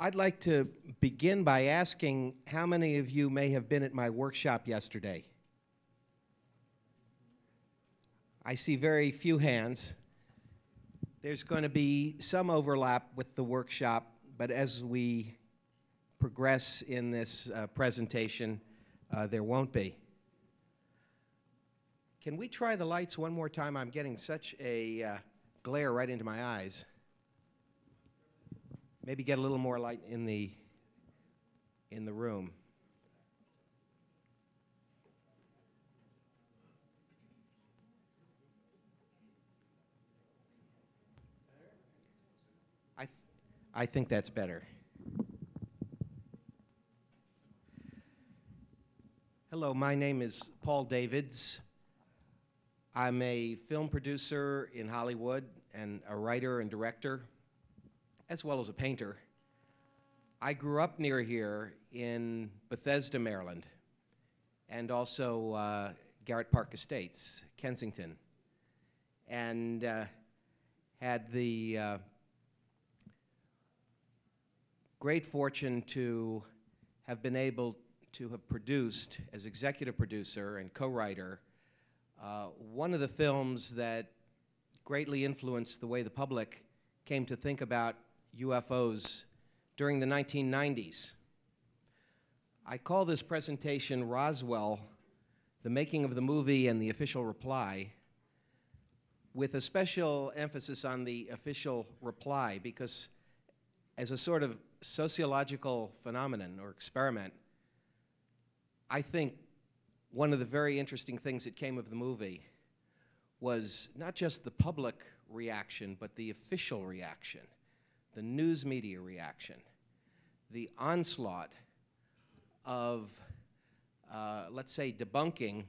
I'd like to begin by asking how many of you may have been at my workshop yesterday? I see very few hands. There's going to be some overlap with the workshop, but as we progress in this uh, presentation, uh, there won't be. Can we try the lights one more time? I'm getting such a uh, glare right into my eyes. Maybe get a little more light in the in the room. I, th I think that's better. Hello, my name is Paul Davids. I'm a film producer in Hollywood and a writer and director as well as a painter. I grew up near here in Bethesda, Maryland, and also uh, Garrett Park Estates, Kensington, and uh, had the uh, great fortune to have been able to have produced, as executive producer and co-writer, uh, one of the films that greatly influenced the way the public came to think about UFOs during the 1990s. I call this presentation Roswell, the making of the movie and the official reply, with a special emphasis on the official reply because as a sort of sociological phenomenon or experiment, I think one of the very interesting things that came of the movie was not just the public reaction, but the official reaction the news media reaction, the onslaught of, uh, let's say, debunking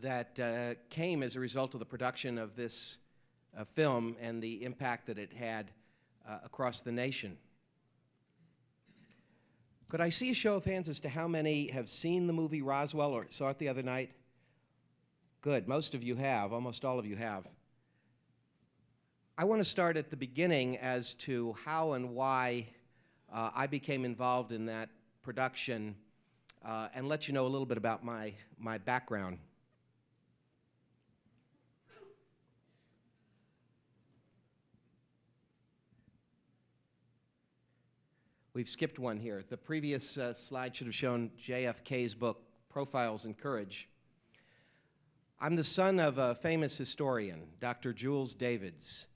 that uh, came as a result of the production of this uh, film and the impact that it had uh, across the nation. Could I see a show of hands as to how many have seen the movie Roswell or saw it the other night? Good, most of you have, almost all of you have. I want to start at the beginning as to how and why uh, I became involved in that production uh, and let you know a little bit about my, my background. We've skipped one here. The previous uh, slide should have shown JFK's book, Profiles in Courage. I'm the son of a famous historian, Dr. Jules Davids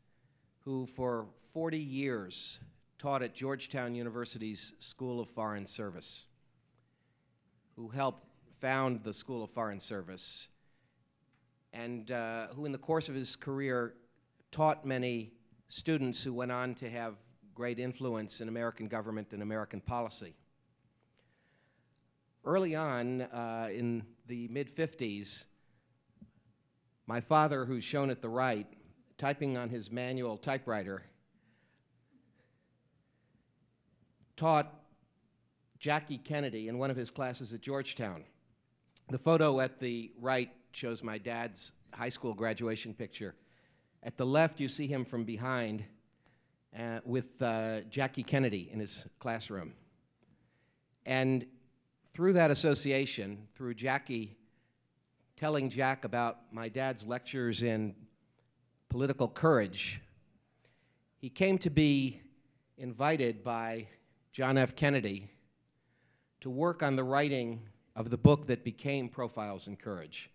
who for 40 years taught at Georgetown University's School of Foreign Service, who helped found the School of Foreign Service, and uh, who in the course of his career taught many students who went on to have great influence in American government and American policy. Early on, uh, in the mid-50s, my father, who's shown at the right, typing on his manual typewriter, taught Jackie Kennedy in one of his classes at Georgetown. The photo at the right shows my dad's high school graduation picture. At the left, you see him from behind uh, with uh, Jackie Kennedy in his classroom. And through that association, through Jackie telling Jack about my dad's lectures in political courage, he came to be invited by John F. Kennedy to work on the writing of the book that became Profiles in Courage.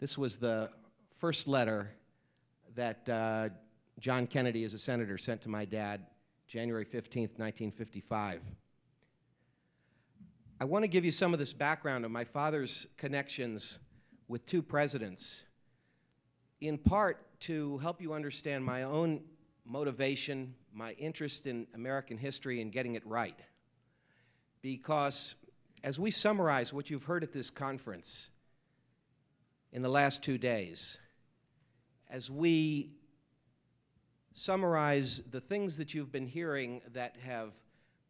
This was the first letter that uh, John Kennedy, as a senator, sent to my dad January 15, 1955. I want to give you some of this background of my father's connections with two presidents, in part to help you understand my own motivation, my interest in American history and getting it right. Because as we summarize what you've heard at this conference in the last two days, as we summarize the things that you've been hearing that have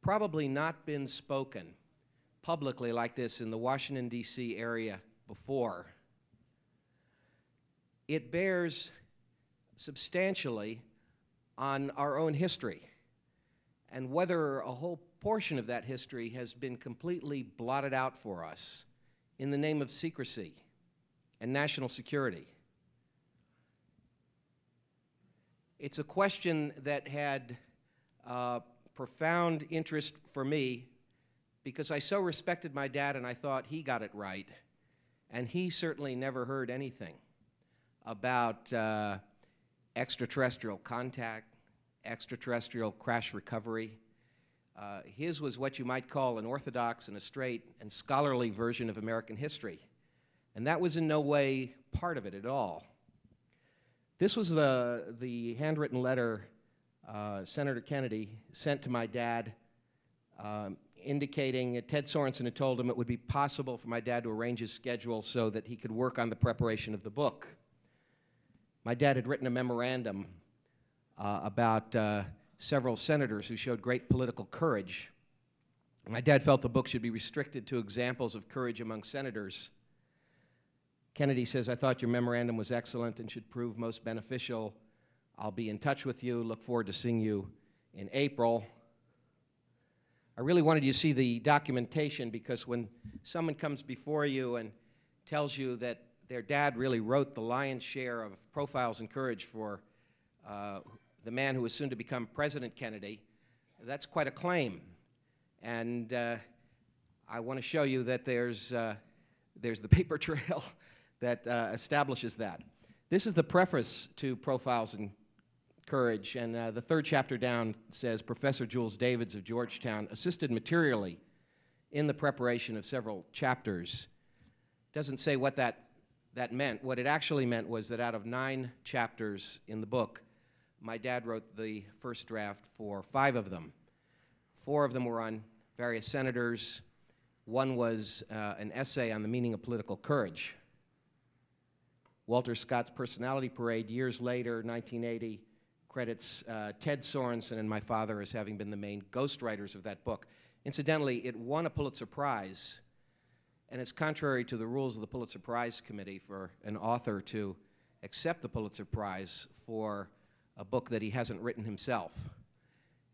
probably not been spoken publicly like this in the Washington, D.C. area before, it bears substantially on our own history. and whether a whole portion of that history has been completely blotted out for us in the name of secrecy and national security. It's a question that had uh, profound interest for me because I so respected my dad and I thought he got it right. And he certainly never heard anything about uh, extraterrestrial contact, extraterrestrial crash recovery. Uh, his was what you might call an orthodox and a straight and scholarly version of American history. And that was in no way part of it at all. This was the, the handwritten letter uh, Senator Kennedy sent to my dad um, indicating Ted Sorensen had told him it would be possible for my dad to arrange his schedule so that he could work on the preparation of the book. My dad had written a memorandum uh, about uh, several senators who showed great political courage. My dad felt the book should be restricted to examples of courage among senators. Kennedy says, I thought your memorandum was excellent and should prove most beneficial. I'll be in touch with you. Look forward to seeing you in April. I really wanted you to see the documentation because when someone comes before you and tells you that their dad really wrote the lion's share of profiles in courage for uh, the man who was soon to become President Kennedy, that's quite a claim. And uh, I want to show you that there's, uh, there's the paper trail that uh, establishes that. This is the preface to Profiles in Courage, and uh, the third chapter down says Professor Jules Davids of Georgetown assisted materially in the preparation of several chapters. Doesn't say what that, that meant. What it actually meant was that out of nine chapters in the book, my dad wrote the first draft for five of them. Four of them were on various senators. One was uh, an essay on the meaning of political courage. Walter Scott's Personality Parade, years later, 1980, credits uh, Ted Sorensen and my father as having been the main ghostwriters of that book. Incidentally, it won a Pulitzer Prize, and it's contrary to the rules of the Pulitzer Prize Committee for an author to accept the Pulitzer Prize for a book that he hasn't written himself.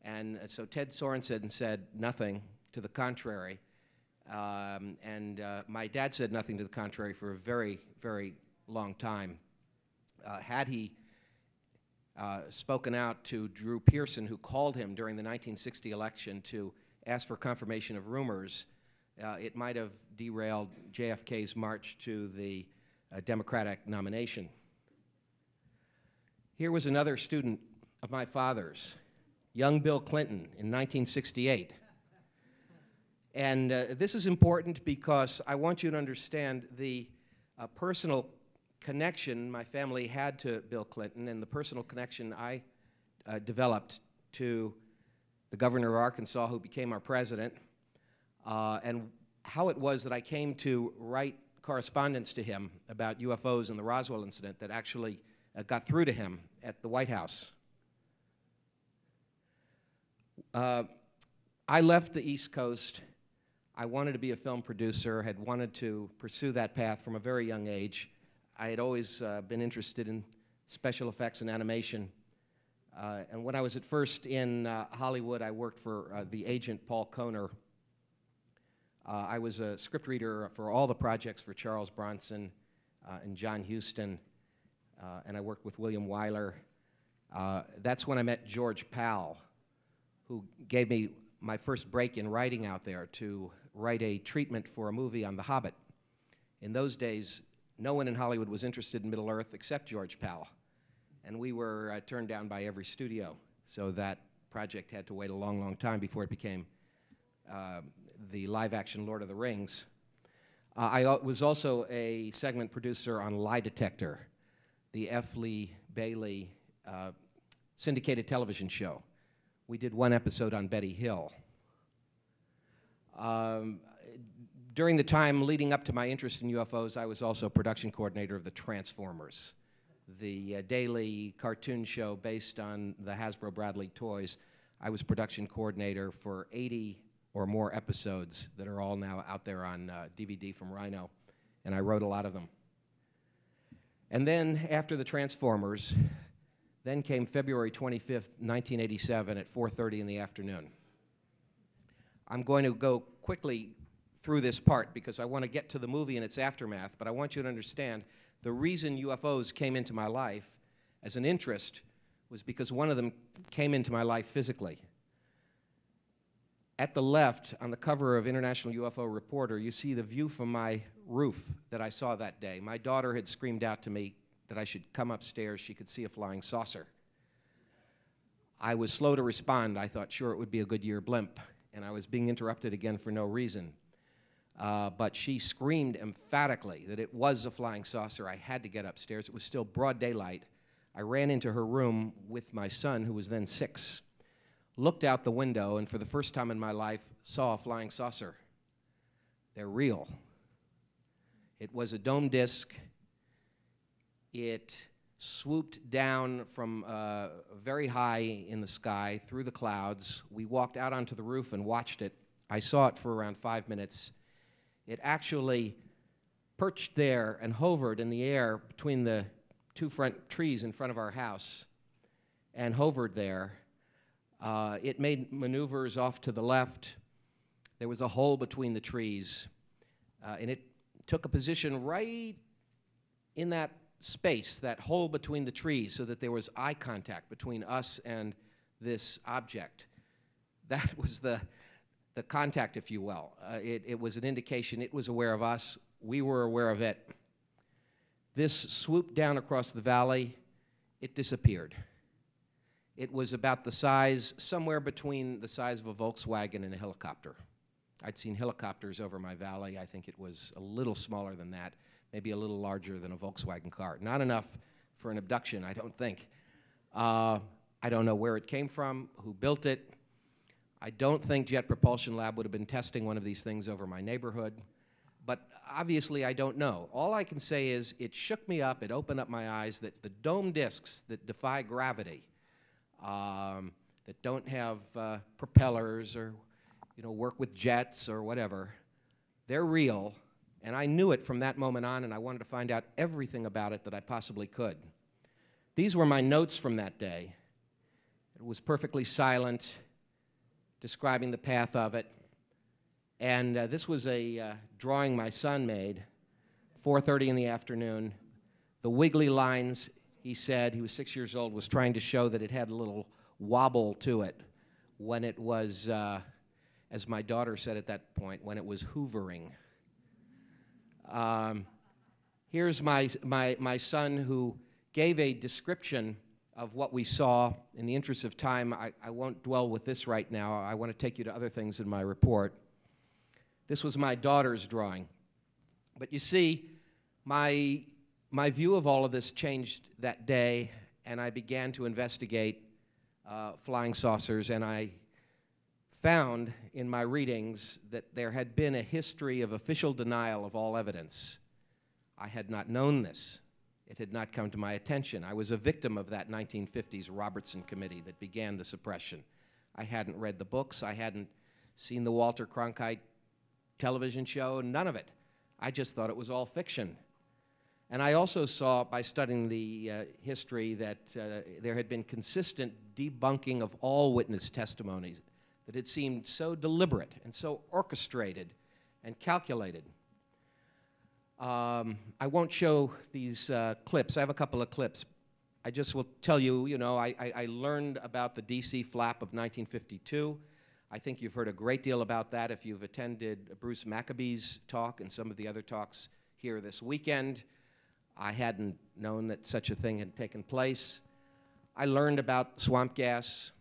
And so Ted Sorensen said nothing to the contrary. Um, and uh, my dad said nothing to the contrary for a very, very long time. Uh, had he uh, spoken out to Drew Pearson, who called him during the 1960 election to ask for confirmation of rumors, uh, it might have derailed JFK's march to the uh, Democratic nomination. Here was another student of my father's, young Bill Clinton, in 1968. And uh, this is important because I want you to understand the uh, personal connection my family had to Bill Clinton and the personal connection I uh, developed to the governor of Arkansas who became our president, uh, and how it was that I came to write correspondence to him about UFOs and the Roswell incident that actually uh, got through to him at the White House. Uh, I left the East Coast. I wanted to be a film producer, had wanted to pursue that path from a very young age. I had always uh, been interested in special effects and animation. Uh, and when I was at first in uh, Hollywood, I worked for uh, the agent Paul Kohner. Uh, I was a script reader for all the projects for Charles Bronson uh, and John Huston, and I worked with William Wyler. that's when I met George Pal, who gave me my first break in writing out there to write a treatment for a movie on The Hobbit. In those days, no one in Hollywood was interested in Middle Earth except George Pal. And we were uh, turned down by every studio. So that project had to wait a long, long time before it became uh, the live action Lord of the Rings. Uh, I was also a segment producer on Lie Detector, the F. Lee Bailey uh, syndicated television show. We did one episode on Betty Hill. Um, during the time leading up to my interest in UFOs, I was also production coordinator of the Transformers, the uh, daily cartoon show based on the Hasbro Bradley toys. I was production coordinator for 80 or more episodes that are all now out there on uh, DVD from Rhino, and I wrote a lot of them. And then after the Transformers, Then came February 25th, 1987 at 4.30 in the afternoon. I'm going to go quickly through this part because I want to get to the movie and its aftermath, but I want you to understand the reason UFOs came into my life as an interest was because one of them came into my life physically. At the left, on the cover of International UFO Reporter, you see the view from my roof that I saw that day. My daughter had screamed out to me that I should come upstairs. She could see a flying saucer. I was slow to respond. I thought, sure, it would be a Goodyear blimp. And I was being interrupted again for no reason. Uh, but she screamed emphatically that it was a flying saucer. I had to get upstairs. It was still broad daylight. I ran into her room with my son, who was then six, looked out the window, and for the first time in my life, saw a flying saucer. They're real. It was a dome disk. It swooped down from uh, very high in the sky through the clouds. We walked out onto the roof and watched it. I saw it for around five minutes. It actually perched there and hovered in the air between the two front trees in front of our house and hovered there. Uh, it made maneuvers off to the left. There was a hole between the trees, uh, and it took a position right in that space, that hole between the trees, so that there was eye contact between us and this object. That was the, the contact, if you will. Uh, it, it was an indication it was aware of us, we were aware of it. This swooped down across the valley, it disappeared. It was about the size, somewhere between the size of a Volkswagen and a helicopter. I'd seen helicopters over my valley. I think it was a little smaller than that, maybe a little larger than a Volkswagen car. Not enough for an abduction, I don't think. Uh, I don't know where it came from, who built it. I don't think Jet Propulsion Lab would have been testing one of these things over my neighborhood but obviously I don't know. All I can say is it shook me up, it opened up my eyes that the dome discs that defy gravity, um, that don't have uh, propellers or you know, work with jets or whatever, they're real. And I knew it from that moment on, and I wanted to find out everything about it that I possibly could. These were my notes from that day. It was perfectly silent, describing the path of it. And uh, this was a uh, drawing my son made, 4.30 in the afternoon. The wiggly lines, he said, he was six years old, was trying to show that it had a little wobble to it when it was, uh, as my daughter said at that point, when it was hoovering. Um, here's my, my, my son who gave a description of what we saw. In the interest of time, I, I won't dwell with this right now. I want to take you to other things in my report. This was my daughter's drawing. But you see, my, my view of all of this changed that day, and I began to investigate uh, flying saucers, and I found in my readings that there had been a history of official denial of all evidence. I had not known this. It had not come to my attention. I was a victim of that 1950s Robertson Committee that began the suppression. I hadn't read the books. I hadn't seen the Walter Cronkite television show, none of it. I just thought it was all fiction. And I also saw by studying the uh, history that uh, there had been consistent debunking of all witness testimonies that had seemed so deliberate and so orchestrated and calculated. Um, I won't show these uh, clips. I have a couple of clips. I just will tell you, you know, I, I, I learned about the DC flap of 1952. I think you've heard a great deal about that if you've attended Bruce Maccabee's talk and some of the other talks here this weekend. I hadn't known that such a thing had taken place. I learned about swamp gas.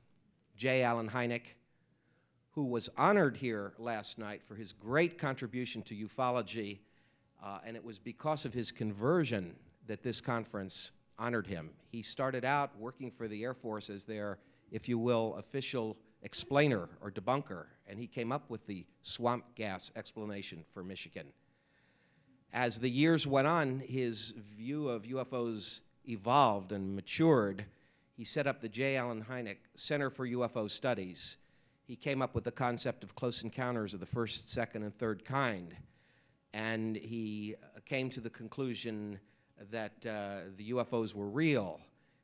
J. Allen Hynek, who was honored here last night for his great contribution to ufology, uh, and it was because of his conversion that this conference honored him. He started out working for the Air Force as their, if you will, official explainer or debunker, and he came up with the swamp gas explanation for Michigan. As the years went on, his view of UFOs evolved and matured. He set up the J. Allen Hynek Center for UFO Studies. He came up with the concept of close encounters of the first, second, and third kind. And he came to the conclusion that uh, the UFOs were real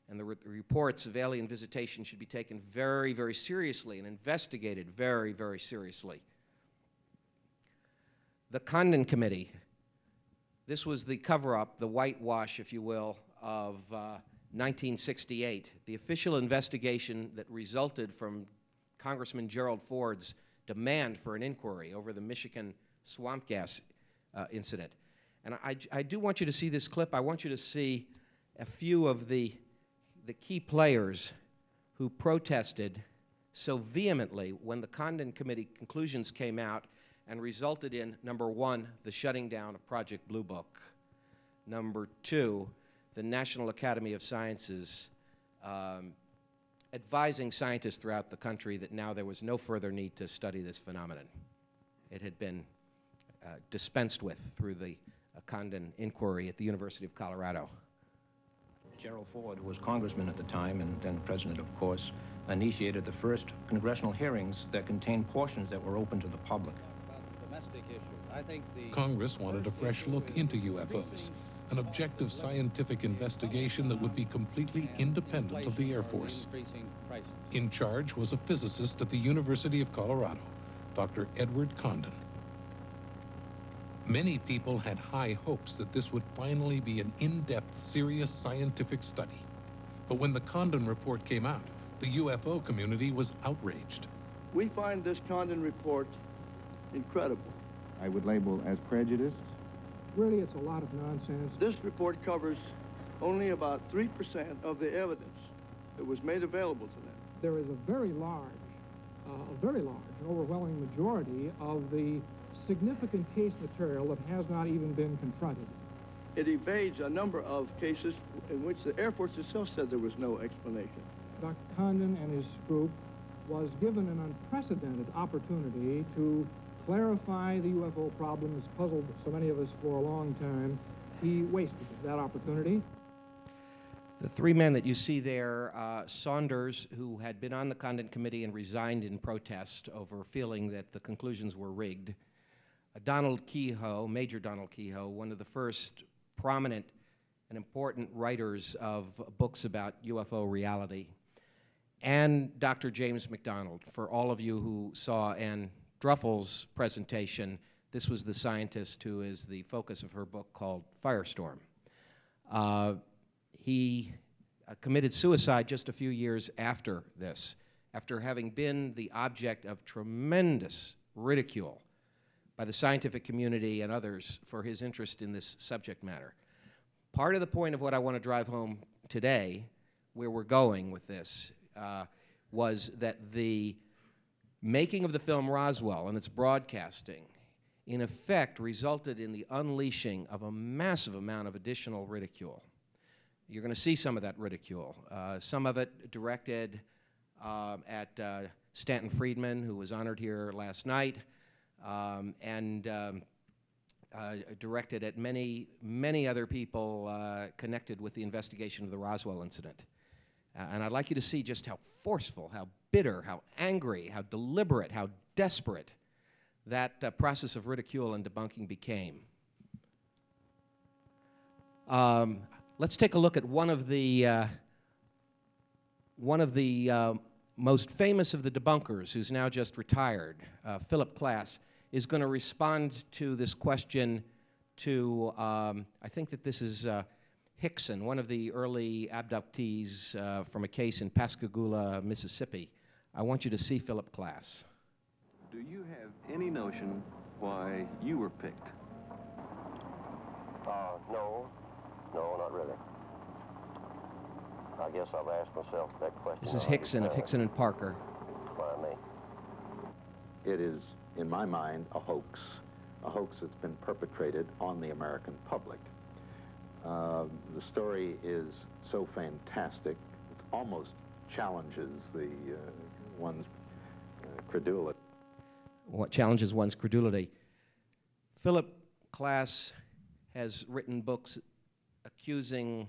and the, re the reports of alien visitation should be taken very, very seriously and investigated very, very seriously. The Condon Committee, this was the cover-up, the whitewash, if you will, of uh, 1968, the official investigation that resulted from Congressman Gerald Ford's demand for an inquiry over the Michigan swamp gas uh, incident. And I, I do want you to see this clip. I want you to see a few of the, the key players who protested so vehemently when the Condon Committee conclusions came out and resulted in, number one, the shutting down of Project Blue Book, number two, the National Academy of Sciences um, advising scientists throughout the country that now there was no further need to study this phenomenon. It had been uh, dispensed with through the uh, Condon inquiry at the University of Colorado. Gerald Ford, who was congressman at the time and then president, of course, initiated the first congressional hearings that contained portions that were open to the public. Congress wanted a fresh look into UFOs, an objective scientific investigation that would be completely independent of the Air Force. In charge was a physicist at the University of Colorado, Dr. Edward Condon. Many people had high hopes that this would finally be an in-depth, serious scientific study. But when the Condon report came out, the UFO community was outraged. We find this Condon report incredible. I would label as prejudiced. Really, it's a lot of nonsense. This report covers only about 3% of the evidence that was made available to them. There is a very large, uh, a very large, overwhelming majority of the significant case material that has not even been confronted. It evades a number of cases in which the Air Force itself said there was no explanation. Dr. Condon and his group was given an unprecedented opportunity to clarify the UFO problem that's puzzled so many of us for a long time. He wasted that opportunity. The three men that you see there, uh, Saunders, who had been on the Condon Committee and resigned in protest over feeling that the conclusions were rigged, uh, Donald Keyhoe, Major Donald Keyhoe, one of the first prominent and important writers of books about UFO reality, and Dr. James McDonald. For all of you who saw Ann Druffel's presentation, this was the scientist who is the focus of her book called Firestorm. Uh, he uh, committed suicide just a few years after this, after having been the object of tremendous ridicule by the scientific community and others for his interest in this subject matter. Part of the point of what I want to drive home today, where we're going with this, uh, was that the making of the film Roswell and its broadcasting, in effect, resulted in the unleashing of a massive amount of additional ridicule. You're going to see some of that ridicule, uh, some of it directed uh, at uh, Stanton Friedman, who was honored here last night, um, and um, uh, directed at many, many other people uh, connected with the investigation of the Roswell incident. Uh, and I'd like you to see just how forceful, how bitter, how angry, how deliberate, how desperate that uh, process of ridicule and debunking became. Um, let's take a look at one of the uh, one of the uh, most famous of the debunkers, who's now just retired, uh, Philip Klass, is going to respond to this question. To um, I think that this is uh, Hickson, one of the early abductees uh, from a case in Pascagoula, Mississippi. I want you to see Philip Klass. Do you have any notion why you were picked? Uh, no. No, not really. I guess I've asked myself that question. This is Hickson of Hickson and Parker. Why me? It is, in my mind, a hoax. A hoax that's been perpetrated on the American public. Uh, the story is so fantastic, it almost challenges the uh, one's uh, credulity. What challenges one's credulity. Philip Klass has written books accusing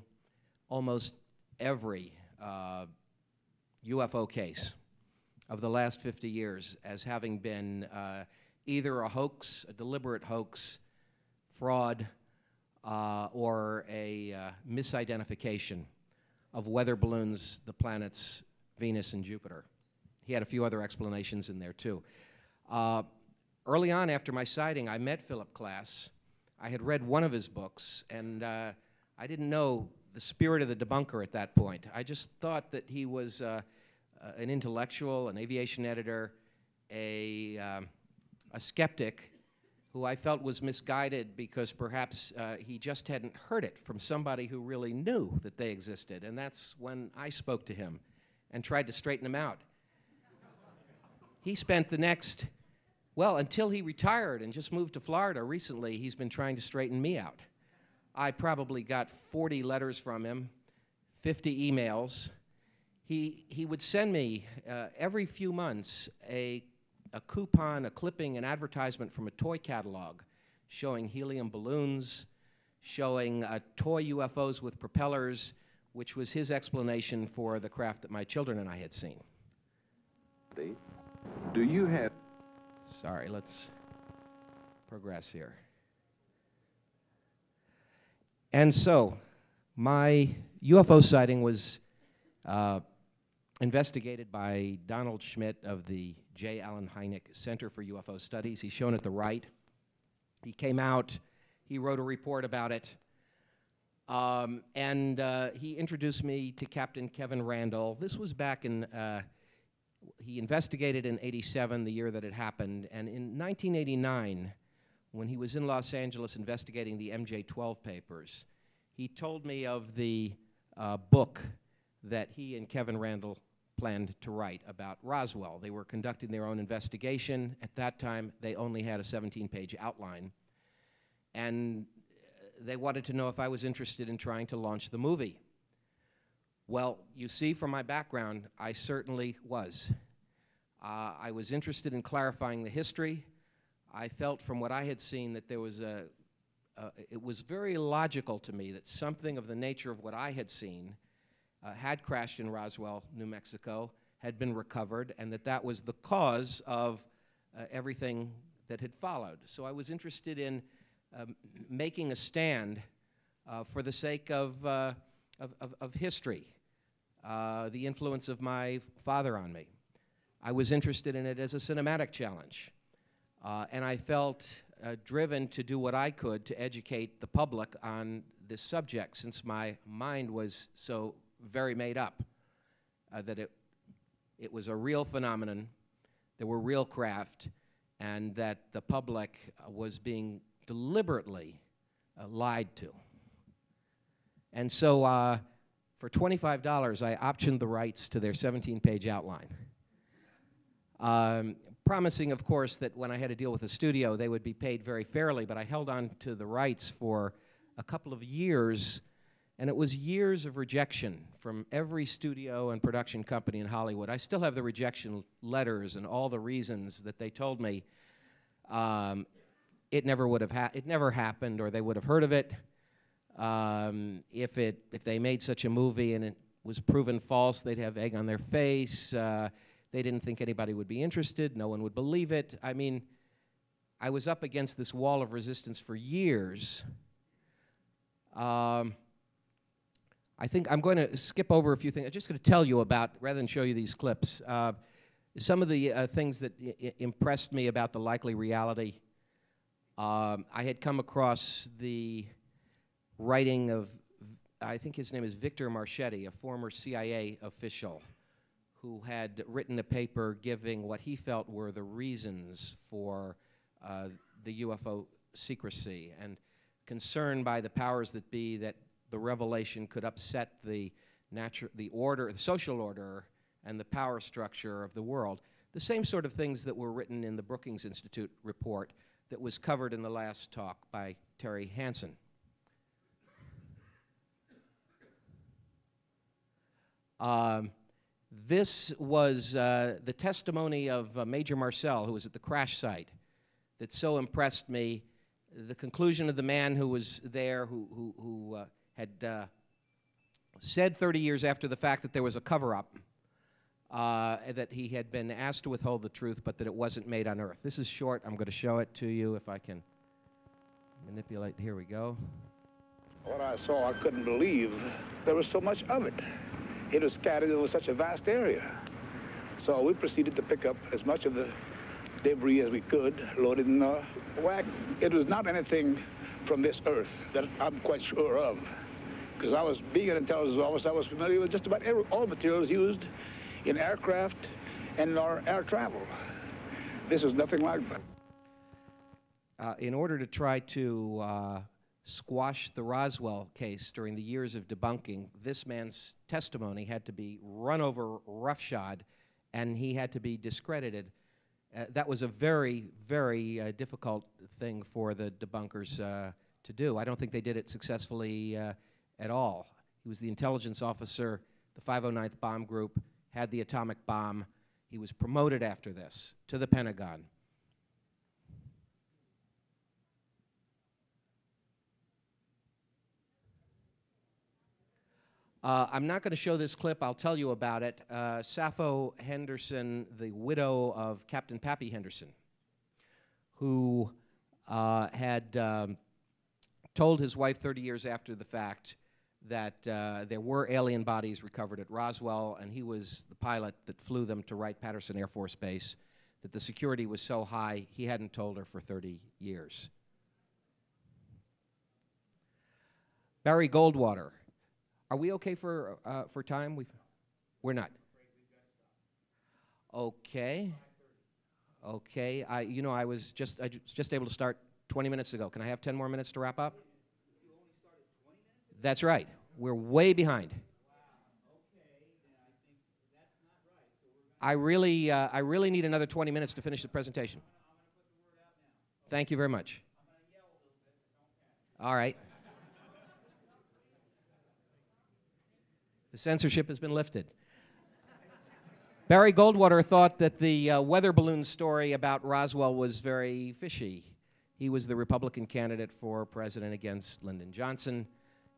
almost every uh, UFO case of the last 50 years as having been uh, either a hoax, a deliberate hoax, fraud, uh, or a uh, misidentification of weather balloons, the planets Venus and Jupiter. He had a few other explanations in there, too. Uh, early on after my sighting, I met Philip Klass. I had read one of his books, and uh, I didn't know the spirit of the debunker at that point. I just thought that he was uh, uh an intellectual, an aviation editor, a, um, a skeptic who I felt was misguided because perhaps uh, he just hadn't heard it from somebody who really knew that they existed. And that's when I spoke to him and tried to straighten him out. he spent the next, well, until he retired and just moved to Florida recently, he's been trying to straighten me out. I probably got 40 letters from him, 50 emails. He, he would send me uh, every few months a a coupon, a clipping, an advertisement from a toy catalog showing helium balloons, showing uh, toy UFOs with propellers, which was his explanation for the craft that my children and I had seen. Do you have... Sorry, let's progress here. And so, my UFO sighting was uh, investigated by Donald Schmitt of the J. Allen Hynek Center for UFO Studies. He's shown at the right. He came out, he wrote a report about it, um, and uh, he introduced me to Captain Kevin Randle. This was back in, uh, he investigated in 87, the year that it happened, and in 1989, when he was in Los Angeles investigating the MJ-12 papers, he told me of the uh, book that he and Kevin Randle planned to write about Roswell. They were conducting their own investigation. At that time, they only had a 17-page outline. And they wanted to know if I was interested in trying to launch the movie. Well, you see from my background, I certainly was. Uh, I was interested in clarifying the history. I felt from what I had seen that there was a, uh, it was very logical to me that something of the nature of what I had seen uh, had crashed in Roswell, New Mexico, had been recovered, and that that was the cause of uh, everything that had followed. So I was interested in um, making a stand uh, for the sake of, uh, of, of, of, history, uh, the influence of my father on me. I was interested in it as a cinematic challenge, uh, and I felt driven to do what I could to educate the public on this subject since my mind was so very made up, uh, that it, it was a real phenomenon, there were real craft, and that the public uh, was being deliberately uh, lied to. And so uh, for $25, I optioned the rights to their 17-page outline. Um, promising, of course, that when I had to deal with the studio, they would be paid very fairly, but I held on to the rights for a couple of years and it was years of rejection from every studio and production company in Hollywood. I still have the rejection letters and all the reasons that they told me um, it never would have ha- it never happened or they would have heard of it. Um, if it if they made such a movie and it was proven false, they'd have egg on their face. Uh, they didn't think anybody would be interested. No one would believe it. I mean, I was up against this wall of resistance for years. Um, I think I'm going to skip over a few things. I'm just going to tell you about, rather than show you these clips, uh, some of the uh, things that impressed me about the likely reality. Um, I had come across the writing of, I think his name is Victor Marchetti, a former CIA official who had written a paper giving what he felt were the reasons for uh, the UFO secrecy and concern by the powers that be that the revelation could upset the, natu- the order, the social order, and the power structure of the world. The same sort of things that were written in the Brookings Institute report that was covered in the last talk by Terry Hansen. Um, this was uh, the testimony of uh, Major Marcel, who was at the crash site, that so impressed me. The conclusion of the man who was there, who, who, who uh, had uh, said 30 years after the fact that there was a cover up, uh, that he had been asked to withhold the truth, but that it wasn't made on Earth. This is short. I'm going to show it to you if I can manipulate. Here we go. What I saw, I couldn't believe there was so much of it. It was scattered over such a vast area. So we proceeded to pick up as much of the debris as we could, loaded in a wagon. It was not anything from this earth that I'm quite sure of. Because I was, being an intelligence officer, I was familiar with just about every, all materials used in aircraft and in our air travel. This is nothing like that. Uh, in order to try to uh, squash the Roswell case during the years of debunking, this man's testimony had to be run over roughshod and he had to be discredited. Uh, that was a very, very uh, difficult thing for the debunkers uh, to do. I don't think they did it successfully uh, at all. He was the intelligence officer, the 509th Bomb Group, had the atomic bomb. He was promoted after this to the Pentagon. Uh, I'm not going to show this clip. I'll tell you about it. Uh, Sappho Henderson, the widow of Captain Pappy Henderson, who uh, had um, told his wife 30 years after the fact that uh, there were alien bodies recovered at Roswell, and he was the pilot that flew them to Wright-Patterson Air Force Base, that the security was so high he hadn't told her for 30 years. Barry Goldwater are we okay for, uh, for time? We've, we're not. Okay. Okay. I, you know, I was just, I was just able to start 20 minutes ago. Can I have 10 more minutes to wrap up? That's right. We're way behind. I really, uh, I really need another 20 minutes to finish the presentation. Thank you very much. All right. The censorship has been lifted. Barry Goldwater thought that the uh, weather balloon story about Roswell was very fishy. He was the Republican candidate for president against Lyndon Johnson,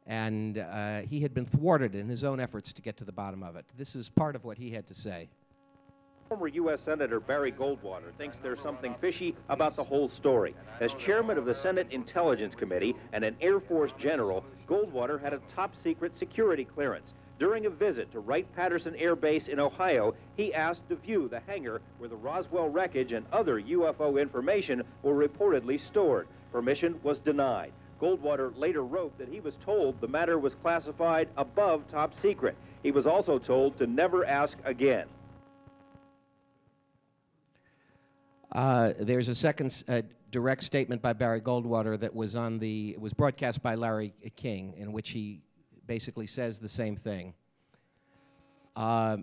and uh, he had been thwarted in his own efforts to get to the bottom of it. This is part of what he had to say. Former U.S. Senator Barry Goldwater thinks there's something fishy about the whole story. As chairman of the Senate Intelligence Committee and an Air Force general, Goldwater had a top secret security clearance. During a visit to Wright-Patterson Air Base in Ohio, he asked to view the hangar where the Roswell wreckage and other UFO information were reportedly stored. Permission was denied. Goldwater later wrote that he was told the matter was classified above top secret. He was also told to never ask again. Uh, there's a second uh, direct statement by Barry Goldwater that was on the was broadcast by Larry King, in which he basically says the same thing. Uh,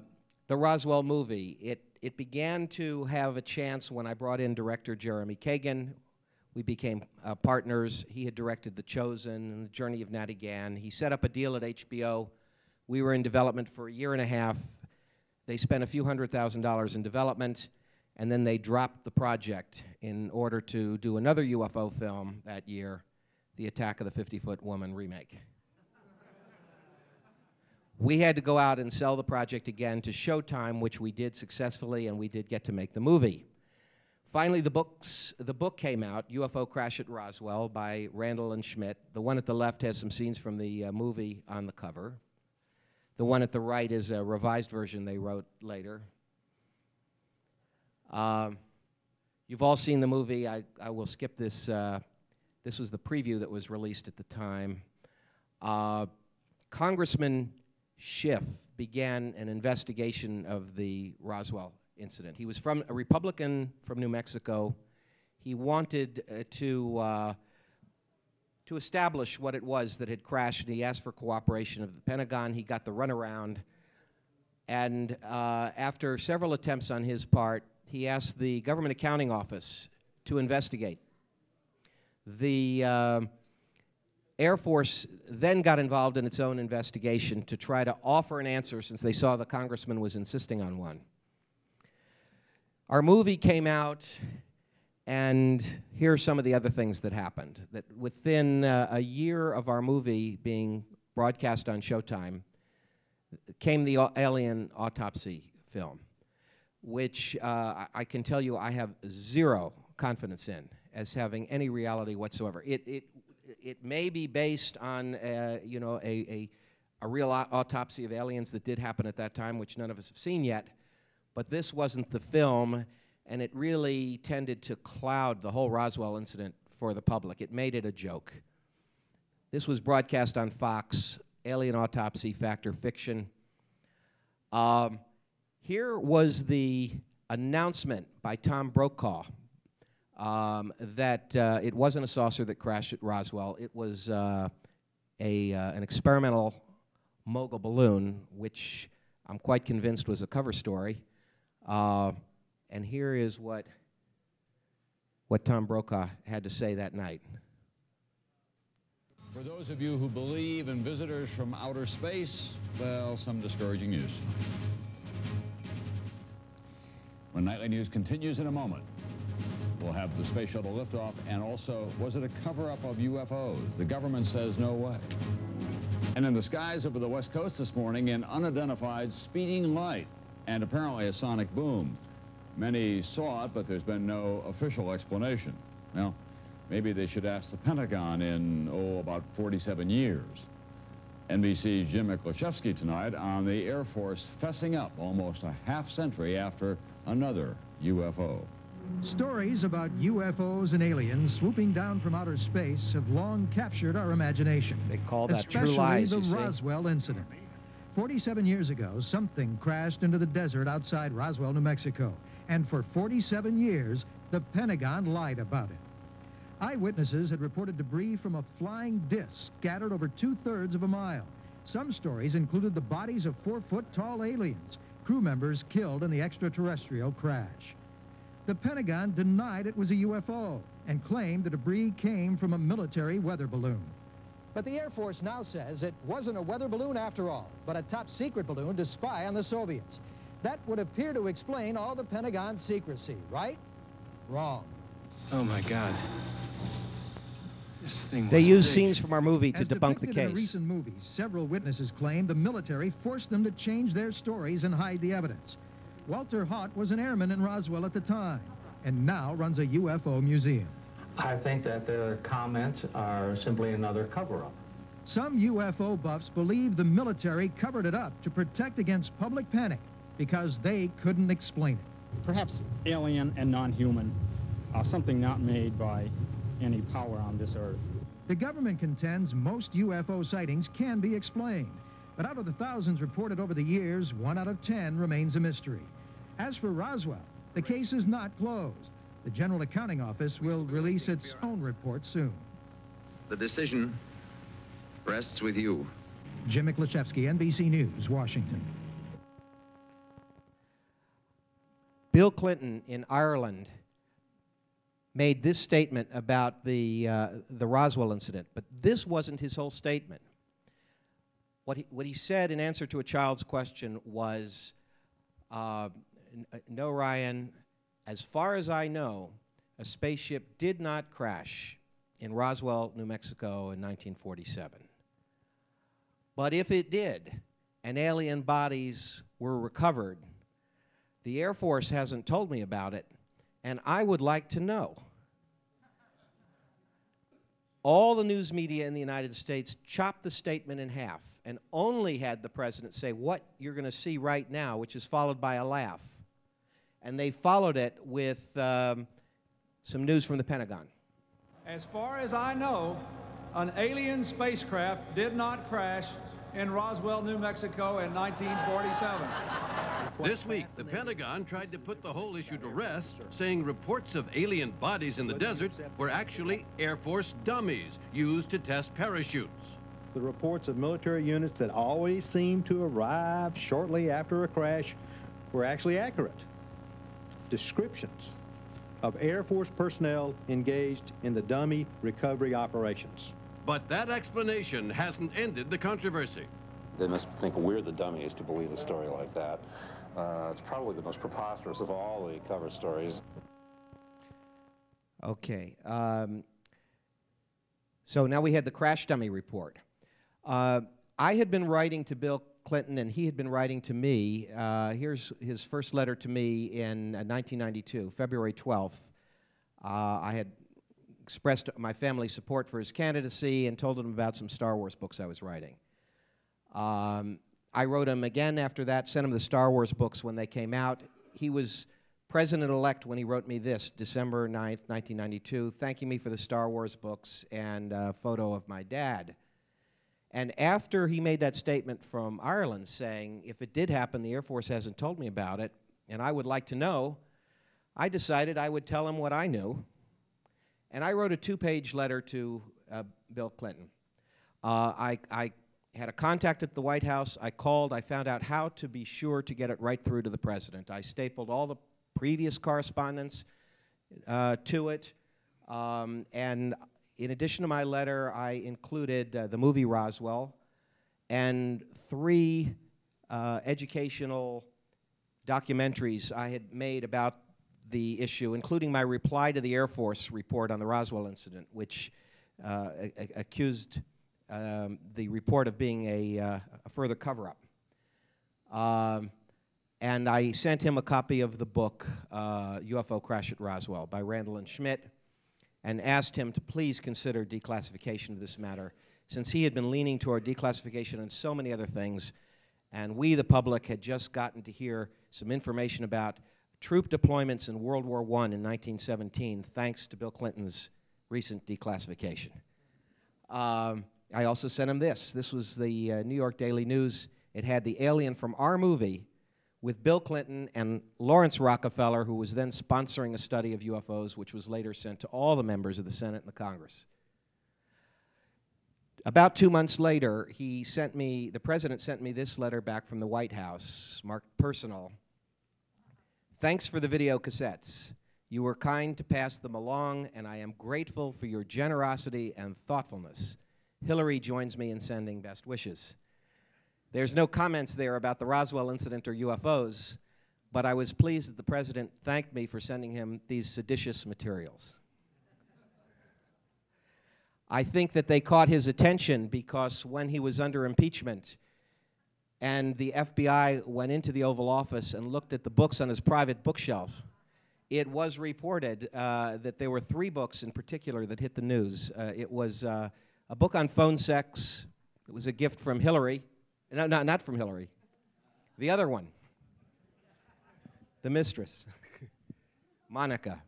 the Roswell movie, it, it began to have a chance when I brought in director Jeremy Kagan. We became uh, partners. He had directed The Chosen and The Journey of Natty Gann. He set up a deal at HBO. We were in development for a year and a half. They spent a few hundred thousand dollars in development, and then they dropped the project in order to do another UFO film that year, The Attack of the 50 Foot Woman remake. We had to go out and sell the project again to Showtime, which we did successfully, and we did get to make the movie. Finally, the, books, the book came out, UFO Crash at Roswell by Randle and Schmitt. The one at the left has some scenes from the uh, movie on the cover. The one at the right is a revised version they wrote later. Um, you've all seen the movie. I, I will skip this. Uh, this was the preview that was released at the time. Uh, Congressman Schiff began an investigation of the Roswell incident. He was from a Republican from New Mexico. He wanted uh, to uh, to establish what it was that had crashed, and he asked for cooperation of the Pentagon. He got the runaround, and uh, after several attempts on his part, he asked the Government Accounting Office to investigate. The uh, Air Force then got involved in its own investigation to try to offer an answer since they saw the congressman was insisting on one. Our movie came out, and here are some of the other things that happened. That within uh, a year of our movie being broadcast on Showtime, came the alien autopsy film, which uh, I can tell you I have zero confidence in as having any reality whatsoever. It, it it may be based on, uh, you know, a, a, a real autopsy of aliens that did happen at that time, which none of us have seen yet. But this wasn't the film, and it really tended to cloud the whole Roswell incident for the public. It made it a joke. This was broadcast on Fox, Alien Autopsy, Fact or Fiction. Um, here was the announcement by Tom Brokaw um, that uh, it wasn't a saucer that crashed at Roswell. It was uh, a, uh, an experimental mogul balloon, which I'm quite convinced was a cover story. Uh, and here is what, what Tom Brokaw had to say that night. For those of you who believe in visitors from outer space, well, some discouraging news. When Nightly News continues in a moment, we'll have the space shuttle liftoff and also, was it a cover-up of UFOs? The government says no way. And in the skies over the west coast this morning, an unidentified speeding light and apparently a sonic boom. Many saw it, but there's been no official explanation. Well, maybe they should ask the Pentagon in, oh, about 47 years. NBC's Jim Miklaszewski tonight on the Air Force fessing up almost a half century after another UFO. Stories about UFOs and aliens swooping down from outer space have long captured our imagination. They call that especially true lies, the you see. Roswell incident. 47 years ago, something crashed into the desert outside Roswell, New Mexico. And for 47 years, the Pentagon lied about it. Eyewitnesses had reported debris from a flying disc scattered over two-thirds of a mile. Some stories included the bodies of four-foot-tall aliens, crew members killed in the extraterrestrial crash. The Pentagon denied it was a UFO and claimed the debris came from a military weather balloon. But the Air Force now says it wasn't a weather balloon after all, but a top secret balloon to spy on the Soviets. That would appear to explain all the Pentagon secrecy, right? Wrong. Oh my God. This thing They was used big. scenes from our movie to As debunk the depicted in a case. recent movie, several witnesses claim the military forced them to change their stories and hide the evidence. Walter Haut was an airman in Roswell at the time and now runs a UFO museum. I think that the comments are simply another cover-up. Some UFO buffs believe the military covered it up to protect against public panic because they couldn't explain it. Perhaps alien and non-human, uh, something not made by any power on this earth. The government contends most UFO sightings can be explained, but out of the thousands reported over the years, one out of 10 remains a mystery. As for Roswell, the case is not closed. The General Accounting Office will release its own report soon. The decision rests with you. Jim Miklaszewski, NBC News, Washington. Bill Clinton in Ireland made this statement about the, uh, the Roswell incident, but this wasn't his whole statement. What he, what he said in answer to a child's question was, uh, uh, no, Ryan, as far as I know, a spaceship did not crash in Roswell, New Mexico in 1947. But if it did, and alien bodies were recovered, the Air Force hasn't told me about it, and I would like to know. All the news media in the United States chopped the statement in half and only had the president say what you're going to see right now, which is followed by a laugh. And they followed it with um, some news from the Pentagon. As far as I know, an alien spacecraft did not crash in Roswell, New Mexico in 1947. This week, the Pentagon tried to put the whole issue to rest, saying reports of alien bodies in the desert were actually Air Force dummies used to test parachutes. The reports of military units that always seem to arrive shortly after a crash were actually accurate. Descriptions of Air Force personnel engaged in the dummy recovery operations. But that explanation hasn't ended the controversy. They must think we're the dummies to believe a story like that. Uh, it's probably the most preposterous of all the cover stories. Okay. Um, so now we had the crash dummy report. Uh, I had been writing to Bill Clinton, and he had been writing to me. Uh, here's his first letter to me in uh, 1992, February 12th. Uh, I had expressed my family's support for his candidacy and told him about some Star Wars books I was writing. Um, I wrote him again after that, sent him the Star Wars books when they came out. He was president elect when he wrote me this, December 9th, 1992, thanking me for the Star Wars books and a photo of my dad. And after he made that statement from Ireland saying, if it did happen, the Air Force hasn't told me about it, and I would like to know, I decided I would tell him what I knew. And I wrote a two page letter to uh, Bill Clinton. Uh, I, I had a contact at the White House. I called. I found out how to be sure to get it right through to the president. I stapled all the previous correspondence uh, to it. Um, and in addition to my letter, I included uh, the movie Roswell and three uh, educational documentaries I had made about the issue, including my reply to the Air Force report on the Roswell incident, which uh, accused um, the report of being a, uh, a further cover up. Um, and I sent him a copy of the book, uh, UFO Crash at Roswell by Randle and Schmitt, and asked him to please consider declassification of this matter, since he had been leaning toward declassification on so many other things, and we, the public, had just gotten to hear some information about troop deployments in World War I in 1917, thanks to Bill Clinton's recent declassification. Um, I also sent him this. This was the uh, New York Daily News. It had the alien from our movie with Bill Clinton and Laurance Rockefeller, who was then sponsoring a study of UFOs, which was later sent to all the members of the Senate and the Congress. About two months later, he sent me, the president sent me this letter back from the White House, marked personal. Thanks for the video cassettes. You were kind to pass them along, and I am grateful for your generosity and thoughtfulness. Hillary joins me in sending best wishes. There's no comments there about the Roswell incident or UFOs, but I was pleased that the president thanked me for sending him these seditious materials. I think that they caught his attention because when he was under impeachment and the FBI went into the Oval Office and looked at the books on his private bookshelf, it was reported uh, that there were three books in particular that hit the news. Uh, it was uh, a book on phone sex, it was a gift from Hillary no, not, not from Hillary. The other one. The mistress. Monica.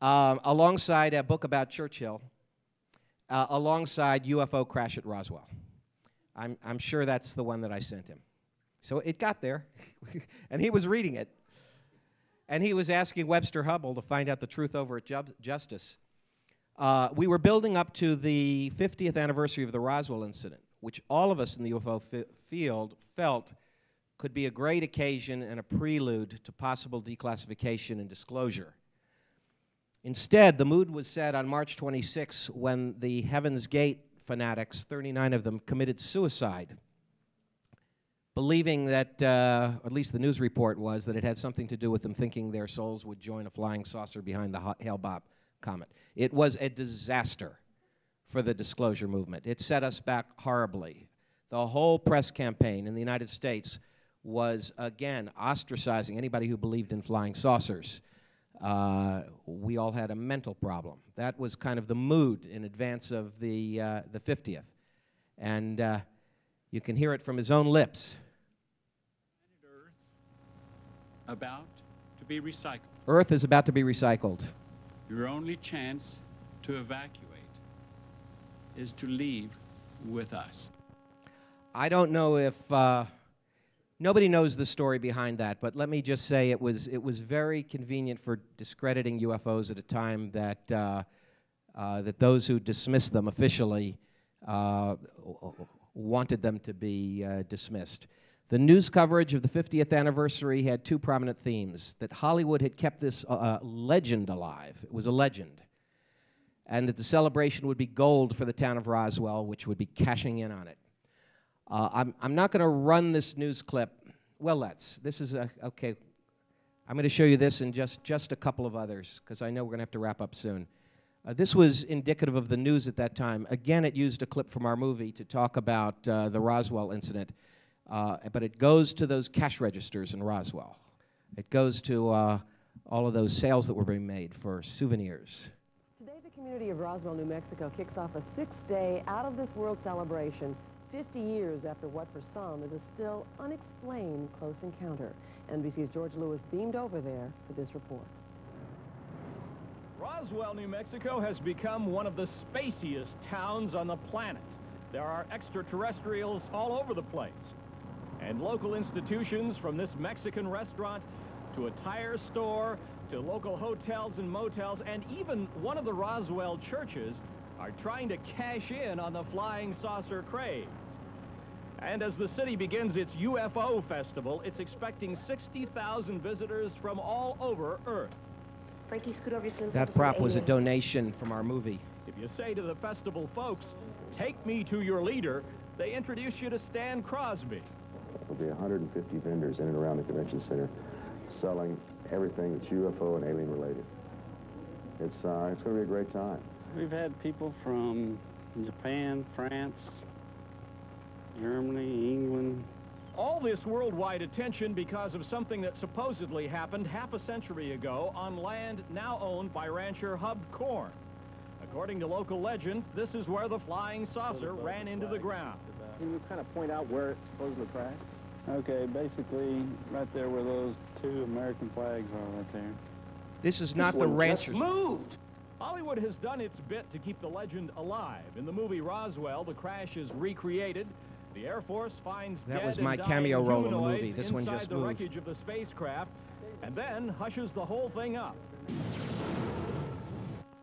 Um, alongside a book about Churchill, uh, alongside UFO crash at Roswell. I'm, I'm sure that's the one that I sent him. So it got there, and he was reading it. And he was asking Webster Hubbell to find out the truth over at Justice. Uh, we were building up to the 50th anniversary of the Roswell incident which all of us in the UFO field felt could be a great occasion and a prelude to possible declassification and disclosure. Instead, the mood was set on March 26 when the Heaven's Gate fanatics, 39 of them, committed suicide, believing that, uh, at least the news report was, that it had something to do with them thinking their souls would join a flying saucer behind the Hale-Bopp comet. It was a disaster for the disclosure movement. It set us back horribly. The whole press campaign in the United States was, again, ostracizing anybody who believed in flying saucers. Uh, we all had a mental problem. That was kind of the mood in advance of the, uh, the 50th. And uh, you can hear it from his own lips. Earth about to be recycled. Earth is about to be recycled. Your only chance to evacuate is to leave with us. I don't know if uh, nobody knows the story behind that, but let me just say it was it was very convenient for discrediting UFOs at a time that uh, uh, that those who dismissed them officially uh, wanted them to be uh, dismissed. The news coverage of the 50th anniversary had two prominent themes: that Hollywood had kept this uh, legend alive; it was a legend and that the celebration would be gold for the town of Roswell, which would be cashing in on it. Uh, I'm, I'm not going to run this news clip. Well, let's. This is a, okay. I'm going to show you this and just, just a couple of others, because I know we're going to have to wrap up soon. Uh, this was indicative of the news at that time. Again, it used a clip from our movie to talk about uh, the Roswell incident, uh, but it goes to those cash registers in Roswell. It goes to uh, all of those sales that were being made for souvenirs. Community of Roswell, New Mexico kicks off a six-day out-of-this-world celebration 50 years after what for some is a still unexplained close encounter. NBC's George Lewis beamed over there for this report. Roswell, New Mexico has become one of the spaciest towns on the planet. There are extraterrestrials all over the place. And local institutions from this Mexican restaurant to a tire store to local hotels and motels and even one of the Roswell churches are trying to cash in on the flying saucer craze. And as the city begins its UFO festival, it's expecting 60,000 visitors from all over Earth. Frankie, scoot over your That prop was a donation from our movie. If you say to the festival folks, take me to your leader, they introduce you to Stan Crosby. There'll be 150 vendors in and around the convention center selling everything that's UFO and alien related. It's, uh, it's going to be a great time. We've had people from Japan, France, Germany, England. All this worldwide attention because of something that supposedly happened half a century ago on land now owned by rancher Hub Corn. According to local legend, this is where the flying saucer ran into the ground. Can you kind of point out where it supposedly crashed? Okay, basically right there where those two American flags are right there. This is not the rancher's. moved. Hollywood has done its bit to keep the legend alive. In the movie Roswell, the crash is recreated. The Air Force finds That dead was and my dying cameo role in the movie. This one inside just the moved. wreckage of the spacecraft, and then hushes the whole thing up.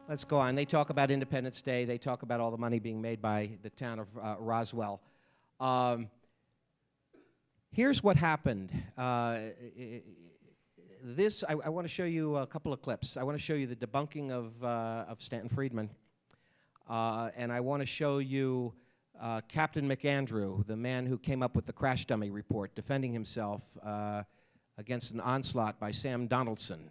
Let's go on. They talk about Independence Day. They talk about all the money being made by the town of uh, Roswell. Um, here's what happened. Uh, this, I, I want to show you a couple of clips. I want to show you the debunking of, uh, of Stanton Friedman. Uh, and I want to show you uh, Captain McAndrew, the man who came up with the crash dummy report, defending himself uh, against an onslaught by Sam Donaldson,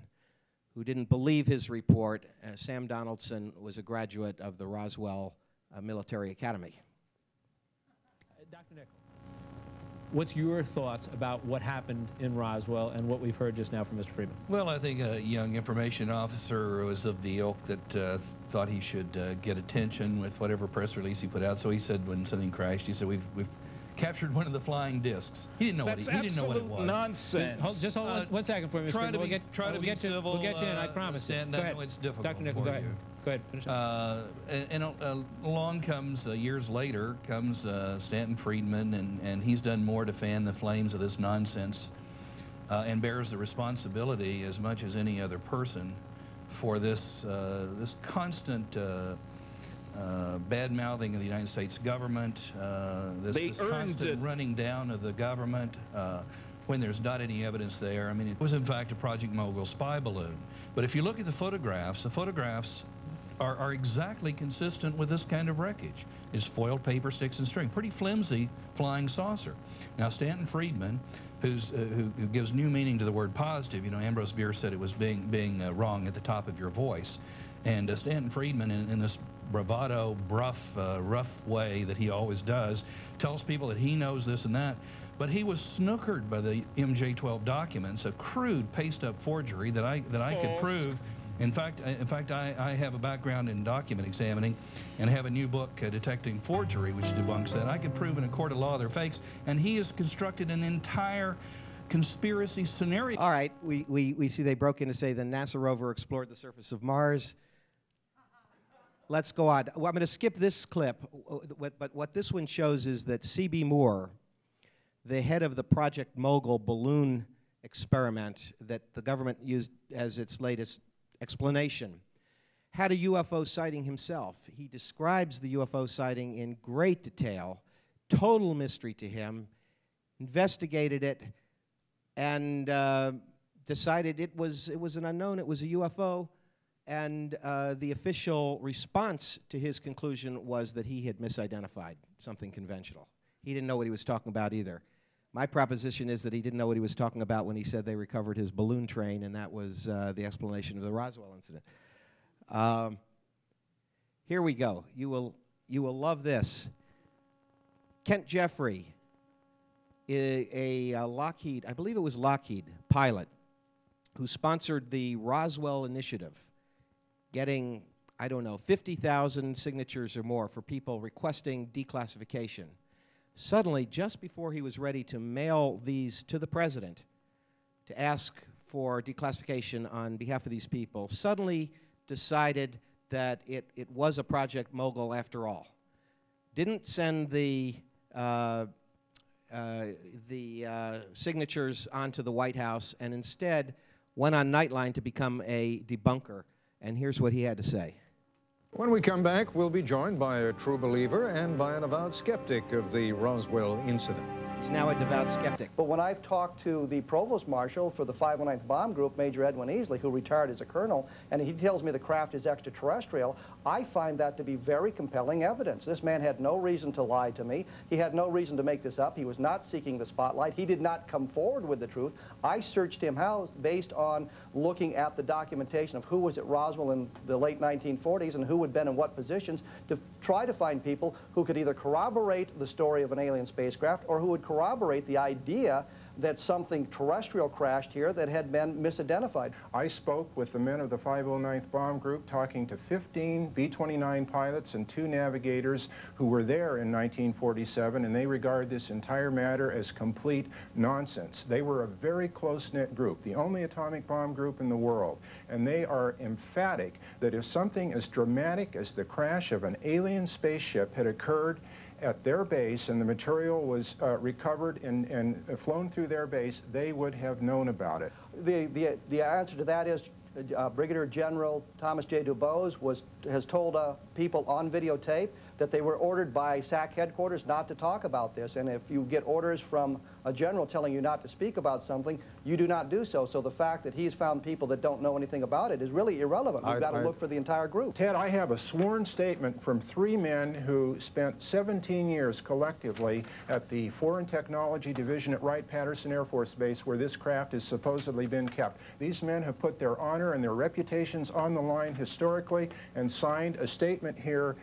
who didn't believe his report. Uh, Sam Donaldson was a graduate of the Roswell Military Academy. Dr. Nickell, what's your thoughts about what happened in Roswell and what we've heard just now from Mr. Friedman? Well, I think a young information officer was of the ilk that uh, thought he should uh, get attention with whatever press release he put out. So he said when something crashed, he said, "We've we've captured one of the flying discs. He didn't know That's what he, he didn't know what it was. Just hold, just hold one, one second for me, Mr. Try to We'll be, get, try to we'll be get to, civil. We'll get you in, I uh, promise. you. Go ahead. it's difficult Dr. Nickell, for go ahead. you. Go ahead, finish up. Uh, and and uh, along comes, uh, years later, comes uh, Stanton Friedman, and, and he's done more to fan the flames of this nonsense uh, and bears the responsibility as much as any other person for this, uh, this constant uh, bad mouthing of the United States government, uh, this, this constant it. running down of the government uh, when there's not any evidence there. I mean, it was in fact a Project Mogul spy balloon. But if you look at the photographs, the photographs are, are exactly consistent with this kind of wreckage. It's foiled paper, sticks, and string. Pretty flimsy flying saucer. Now, Stanton Friedman, who's, uh, who, who gives new meaning to the word positive, you know, Ambrose Bierce said it was being, being uh, wrong at the top of your voice. And uh, Stanton Friedman, in, in this bravado, bruff, uh, rough way that he always does, tells people that he knows this and that. But he was snookered by the MJ-12 documents, a crude paste-up forgery that I that I could prove. In fact, I- in fact, I, I have a background in document examining, and have a new book, uh, Detecting Forgery, which debunks that. I could prove in a court of law they're fakes, and he has constructed an entire conspiracy scenario. All right, we, we, we see they broke in to say the NASA rover explored the surface of Mars. Let's go on. Well, I'm going to skip this clip, but what this one shows is that C.B. Moore, the head of the Project Mogul balloon experiment that the government used as its latest explanation, had a UFO sighting himself. He describes the UFO sighting in great detail, total mystery to him, investigated it, and uh, decided it was, it was an unknown, it was a UFO. And uh, the official response to his conclusion was that he had misidentified something conventional. He didn't know what he was talking about either. My proposition is that he didn't know what he was talking about when he said they recovered his balloon train, and that was uh, the explanation of the Roswell incident. Um, here we go. You will, you will love this. Kent Jeffrey, a, a, uh, Lockheed, I believe it was Lockheed pilot, who sponsored the Roswell Initiative, getting, I don't know, 50,000 signatures or more for people requesting declassification. Suddenly, just before he was ready to mail these to the president to ask for declassification on behalf of these people, suddenly decided that it, it was a Project Mogul after all. Didn't send the, uh, uh, the uh, signatures onto the White House and instead went on Nightline to become a debunker. And here's what he had to say. When we come back, we'll be joined by a true believer and by an avowed skeptic of the Roswell incident. He's now a devout skeptic. But when I've talked to the provost marshal for the 509th Bomb Group, Major Edwin Easley, who retired as a colonel, and he tells me the craft is extraterrestrial, I find that to be very compelling evidence. This man had no reason to lie to me. He had no reason to make this up. He was not seeking the spotlight. He did not come forward with the truth. I searched him based on looking at the documentation of who was at Roswell in the late 1940s and who had been in what positions to try to find people who could either corroborate the story of an alien spacecraft or who would corroborate the idea that something terrestrial crashed here that had been misidentified. I spoke with the men of the 509th Bomb Group, talking to 15 B-29 pilots and two navigators who were there in 1947, and they regard this entire matter as complete nonsense. They were a very close-knit group, the only atomic bomb group in the world, and they are emphatic that if something as dramatic as the crash of an alien spaceship had occurred at their base and the material was uh, recovered and, and flown through their base, they would have known about it. The, the, the answer to that is uh, Brigadier General Thomas J. DuBose was, has told uh, people on videotape that they were ordered by SAC headquarters not to talk about this. And if you get orders from a general telling you not to speak about something, you do not do so. So the fact that he's found people that don't know anything about it is really irrelevant. We've I, got to I, look for the entire group. Ted, I have a sworn statement from three men who spent 17 years collectively at the Foreign Technology Division at Wright-Patterson Air Force Base where this craft has supposedly been kept. These men have put their honor and their reputations on the line historically and signed a statement here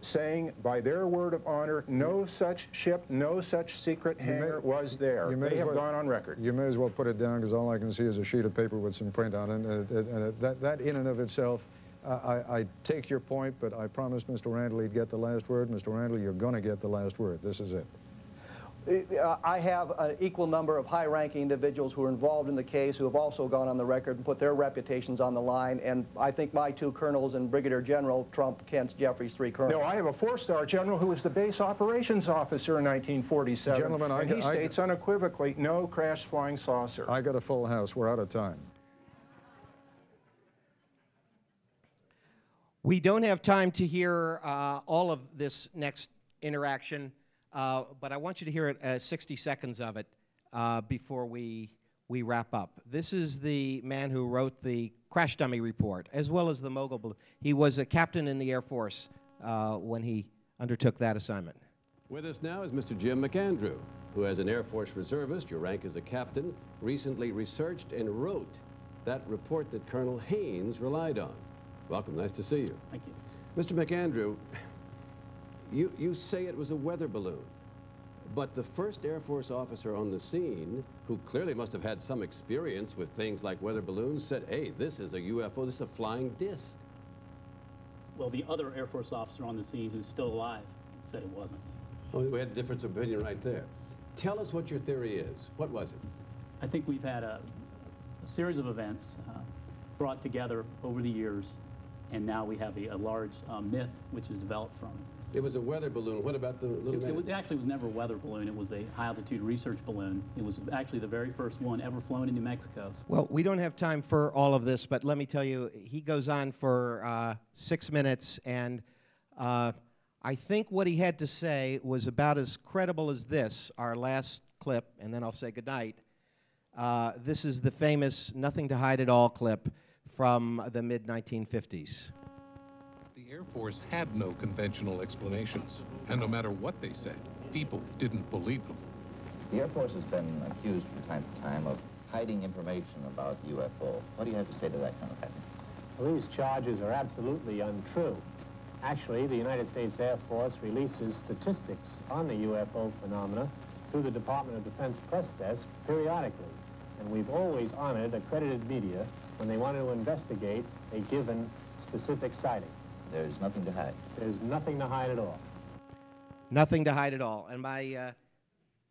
saying by their word of honor, no such ship, no such secret hangar may, was there. They have well, gone on record. You may as well put it down because all I can see is a sheet of paper with some print on it. And, and that, that in and of itself, I, I, take your point, but I promised Mr. Randle he'd get the last word. Mr. Randle, you're going to get the last word. This is it. Uh, I have an equal number of high-ranking individuals who are involved in the case who have also gone on the record and put their reputations on the line, and I think my two colonels and Brigadier General trump Kent Jeffries' three colonels. No, I have a four-star general who was the base operations officer in 1947. Gentlemen, and I, he states unequivocally, no crash flying saucer. I got a full house. We're out of time. We don't have time to hear uh, all of this next interaction. Uh, but I want you to hear it, uh, 60 seconds of it uh, before we, we wrap up. This is the man who wrote the crash dummy report, as well as the mogul. He was a captain in the Air Force uh, when he undertook that assignment. With us now is Mr. Jim McAndrew, who, as an Air Force reservist, your rank as a captain, recently researched and wrote that report that Colonel Haynes relied on. Welcome. Nice to see you. Thank you. Mr. McAndrew, you, you say it was a weather balloon, but the first Air Force officer on the scene, who clearly must have had some experience with things like weather balloons, said, hey, this is a UFO, this is a flying disc. Well, the other Air Force officer on the scene who's still alive said it wasn't. Oh, we had a difference of opinion right there. Tell us what your theory is. What was it? I think we've had a, a series of events uh, brought together over the years, and now we have a, a large uh, myth which is developed from it. It was a weather balloon. What about the little it, it, actually was never a weather balloon. It was a high-altitude research balloon. It was actually the very first one ever flown in New Mexico. Well, we don't have time for all of this, but let me tell you, he goes on for uh, six minutes, and uh, I think what he had to say was about as credible as this, our last clip, and then I'll say goodnight. Uh, this is the famous Nothing to Hide at All clip from the mid-1950s. Air Force had no conventional explanations, and no matter what they said, people didn't believe them. The Air Force has been accused from time to time of hiding information about UFO. What do you have to say to that, Colonel Patton? Well, these charges are absolutely untrue. Actually, the United States Air Force releases statistics on the UFO phenomena through the Department of Defense press desk periodically. And we've always honored accredited media when they want to investigate a given specific sighting. There's nothing to hide. There's nothing to hide at all. Nothing to hide at all. And my uh,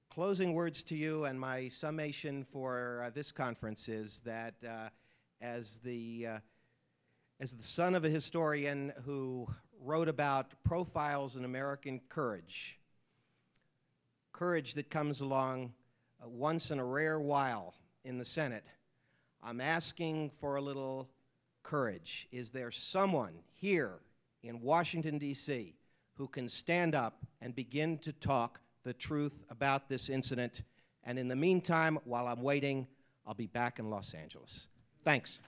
closing words to you and my summation for uh, this conference is that uh, as the uh, as the son of a historian who wrote about profiles in American courage, courage that comes along uh, once in a rare while in the Senate, I'm asking for a little courage. Is there someone here in Washington, D.C., who can stand up and begin to talk the truth about this incident? And in the meantime, while I'm waiting, I'll be back in Los Angeles. Thanks.